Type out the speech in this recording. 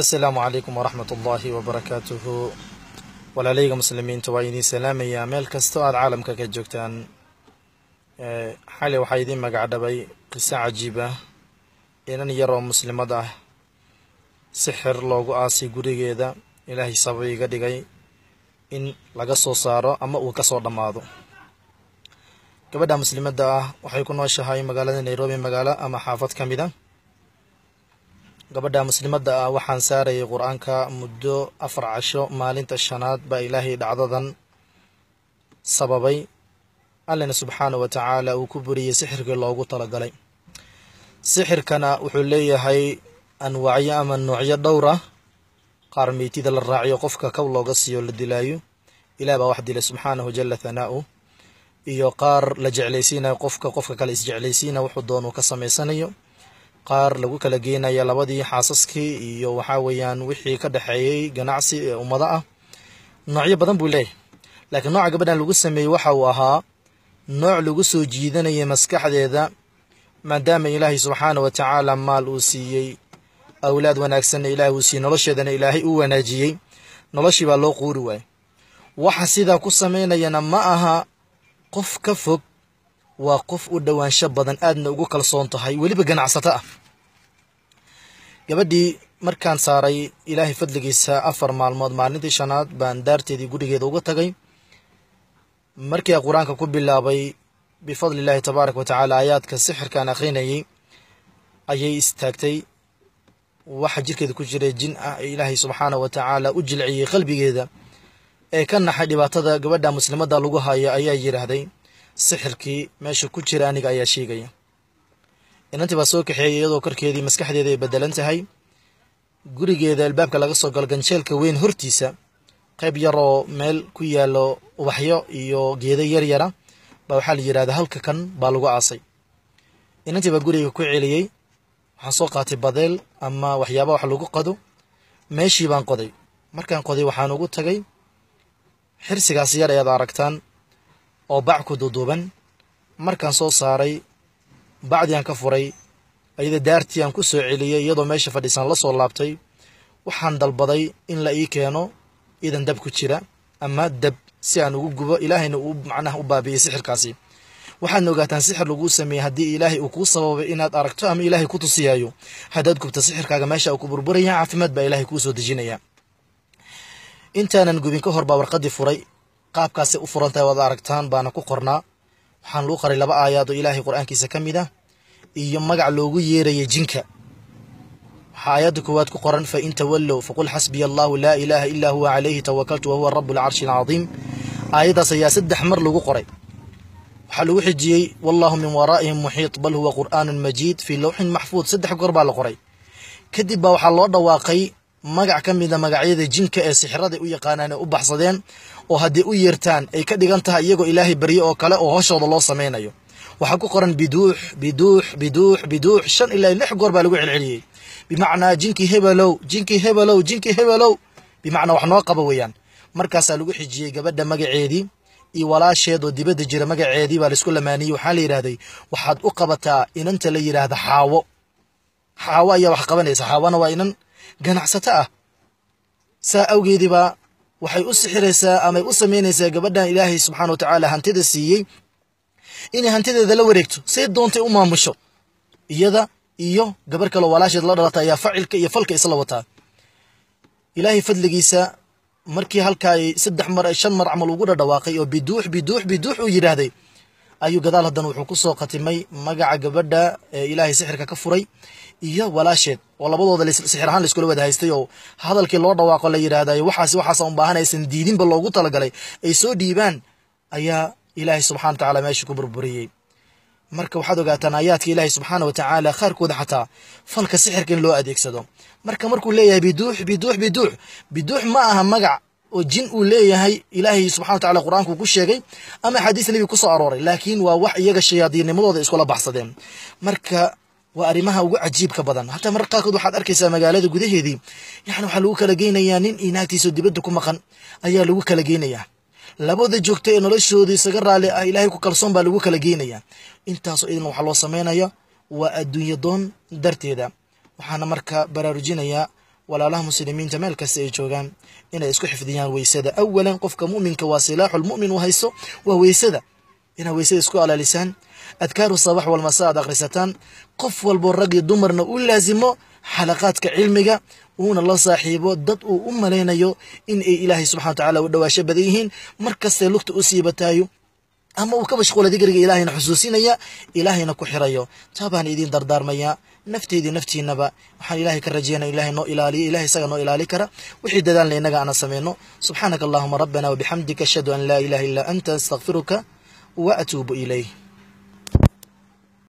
assalaamu calaykum waraxmat ullaahi wabarakaatuhu walaalayga muslimiinta waa idiin salaamayaa meel kastoo aada caalamka ka joogtaan xali waxaa idiin magacdhabay qiso cajiib ah inan yar oo muslimad ah sixir loogu aasay gurigeeda ilaahay sabab iga dhigay in laga soo saaro ama uu ka soo dhammaado. Gabadha muslimadda ah waxay ku nooshahay magaalada nairobi magaalo ama xaafad ka mid a gabadha muslimadda ah waxaan saarayay qur'aanka muddo afar casho maalinta shanaad baa ilaahay dhacdadan sababay. Allena subxaana wa tacaala uu ku buriyey sixirkii loogu talagalay. Sixirkana wuxuu leeyahay anwaacyo ama noocyo dhowra qaar meytida la raaciyo qofka kow looga siiyo la dilaayo. Ilaah baa wax dilay subxaanahu jala thanaa'u. Iyo qaar la jeclaysiinayo qofka qofka kale isjeclaysiina wuxuu doonuu ka samaysanayo qaar lagu kala geenaya labadii xaasaskii iyo waxaa weeyaan wixii ka dhexeeyey ganacsi ee ummado ah. Noocyo badan buu leeyahay laakiin nooca gabadhan lagu sameeyey waxa uu ahaa nooc lagu soo jiidanaya maskaxdeeda maadaama ilaahay subxaana wa tacaala maal uu siiyey awlaad wanaagsanna ilaahay uu siiyey nolosheedana ilaahay u wanaajiyey noloshii baa loo quuri waayey. Waxa sidaa ku samaynayana ma aha qof ka fog waa qof u dhowaansho badan aadna ugu kalsoon tahay weliba ganacsato ah. Gabadhii markaan saaray ilaahay fadligiisa afar maalmood maalintii shanaad baan daarteedii gurigeeda uga tagay. Markii qur'aanka ku bilaabay bifadli illaahi tabaaraka wa tacaala aayaadka sixirkaan akhrinayay ayay istaagtay. Waxa jirkeeda ku jiray jin ah ee ilaahay subxaana wa tacaala u jilciyey qalbigeeda. Ee ka naxay dhibaatada gabadha muslimadda lagu haya ayaa yidhaahday sixirkii meesha ku jira aniga ayaa sheegaya. Inantii baa soo kaxeeyay iyadoo korkeedii maskaxdeeda ay bedelan tahay. Gurigeeda albaabka laga soo galo ganjeelka weyn hortiisa qayb yaroo meel ku yaalo ubaxyo iyo geedo yar yara baa waxaa la yidhahda halka kan baa lagu aasay. Inantii baa guriga ku celiyey waxaan soo qaatay badeel ama waxyaaba wax lagu qado meeshii baan qoday. Markaan qoday waxaan ugu tagay xirsigaas yar ead aragtaan oo bac ku duduuban. Markaan soo saaray bacdii aan ka furay ayada daartii aan ku soo celiyey iyadoo meesha fadhiisan la soo laabtay waxaan dalbaday in la ii keeno idan dab ku jira ama dab si aan ugu gubo ilaahayna uu macnaha u baabiiyey sixirkaasi. Waxaadna ogaataan sixir laguu sameeyey haddii ilaahay uu kuu sababay inaad aragto ama ilaahay ku tusiyaayo. Haddaad gubto sixirkaaga meesha uu ku burburaya caafimaad baa ilaahay kuu soo dejinaya. Intaanan gubin ka hor baa warqadii furay qaabkaasay u furan tahay waad aragtaan baana ku qornaa. Waxaan lagu qoray laba aayaad oo ilaahay qur'aankiisa ka mid ah iyo magac loogu yeeraya jinka. Waxaa aayadda koowaad ku qoran fa in tawallow faqul xasbiya allahu laa ilaaha ilaa huwa calayhi tawakaltu wahuwa rabu alcarshi alcadiim aayaddaas ayaa saddex mar lagu qoray. Waxaa lagu xijiyey wallahu min waraa'ihim muxiit bal huwa qur'aanun majiid. Fii lowxin maxfuud saddex goor baa la qoray. Kadib baa waxaa loo dhawaaqay magac ka mida magacyada jinka ee sixiraday u yaqaanaan ee u baxsadeen oo haddii u yeertaan ay ka dhigan tahay iyagoo ilaahay barye oo kale oo hoshooda loo samaynayo. Waxaa ku qoran biduux biduux biduux biduux. Shan ilaa lix goor baa lagu celceliyey. Bimacnaa jinkii hebelow jinkii hebelow jinkii hebelow bimacnaa wax noo qaba weeyaan markaasaa lagu xijiyey gabadha magaceedii iyo walaasheed oo dibadda jira magaceedii baa la isku lamaaniyey. Waxaa la yidhahday waxaad u qabataa inanta la yidhaahda xaawo. Xaawo ayaa wax qabanaysa. Xaawona waa inan ganacsato ah. Saa awgeediibaa waxay u sixiraysaa amay u samaynaysaa gabadhan ilaahay subxaana wa tacaala hantida siiyey. Inay hantideeda la wareegto say doontay u maamusho. Iyada iyo gabar kaloo walaasheed la dhalata ayaa facilka iyo falka isla wataa ilaahay fadligiisa markii halkaa saddex mar shan mar camal ugu dhadhawaaqay oo biduux biduux biduux uu yidhaahday ayuu gadaal haddana wuxuu ku soo qatimay magaca gabadha ee ilaahay sixirka ka furay iyo walaasheed oo labadooda sixir ahaan laiskula wada haystay oo hadalkii loo dhawaaqo la yidhaahdayo waxaas waxaasa un aysan diidinba loogu talagalay. Ay soo dhiibaan ayaa ilaahay subxana wa tacala meesha ku burburiyey. Marka waxaad ogaataan aayaadka ilaahay subxaana wa tacaala qaarkooda xataa falka sixirka in loo adeegsado. Marka markuu leeyahay biduux biduux biduux biduux ma aha magac oo jin uu leeyahay ilaahay subxana wa tacala qur'aankuu ku sheegay ama axaadiis nebiga ku soo arooray laakiin waa wax iyaga shayaadiinnimadooda iskula baxsadeen. Marka waa arrimaha ugu cajiibka badan. Hataa marka qaarkood waxaad arkaysaa magaalada gudaheedii yani waxaa lagu kala geynayaa nin iyo naagtiisao dibadda ku maqan ayaa lagu kala geynayaa. Labada joogta ee noloshooda isaga raali ah ilaahay ku kalsoon baa lagu kala geynayaa. Intaasoo idin waxaa loo samaynaya waa adduunyo doon darteeda. Waxaana marka baraarujinayaa walaalaha muslimiinta meel kasta ay joogaan inay isku xifdiyaan weysada awalan qofka mu'minka waa silaaxulmu'min u hayso waa weysada inaad weysada isku alaalisaan adkaaru sabax walmasa aad akhrisataan qof walbo rag iyo dumarna u laasimo xalaqaadka cilmiga uuna la saaxiibo dad uu u malaynayo in ay ilaahay subxana wa tacala u dhawaasho badan yihiin. Mar kastay lugta u siibataayo ama uu ka mashquula digriga ilaahayna xusuusinaya ilaahayna ku xirayo. Taa baan idiin dardaarmayaa nafteedii naftiinaba waxaan ilaahay ka rajeynaya ilahay noo ilaaliyo ilahay isaga noo ilaali kara. Wixii dadaalna innaga ana sameyno subxaanaka allahuma rabbana wabixamdika ashhadu an laa ilaha illaa anta astakfiruka wa atuubu ilayh